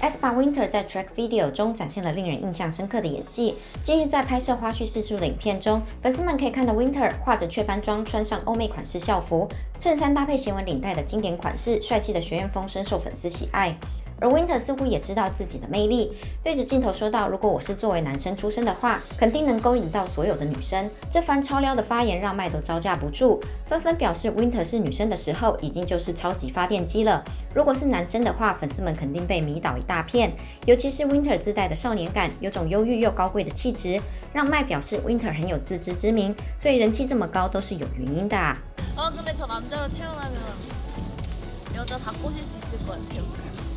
S 宝 Winter 在 track video 中展现了令人印象深刻的演技。近日在拍摄花絮试出的影片中，粉丝们可以看到 Winter 化着雀斑妆，穿上欧美款式校服，衬衫搭配斜纹领带的经典款式，帅气的学院风深受粉丝喜爱。而 Winter 似乎也知道自己的魅力，对着镜头说道：“如果我是作为男生出生的话，肯定能勾引到所有的女生。”这番超撩的发言让麦都招架不住，纷纷表示 Winter 是女生的时候，已经就是超级发电机了。如果是男生的话，粉丝们肯定被迷倒一大片。尤其是 Winter 自带的少年感，有种忧郁又高贵的气质，让麦表示 Winter 很有自知之明，所以人气这么高都是有原因的。啊，근데저남자로태어나면여자다꼬실수있을것같아요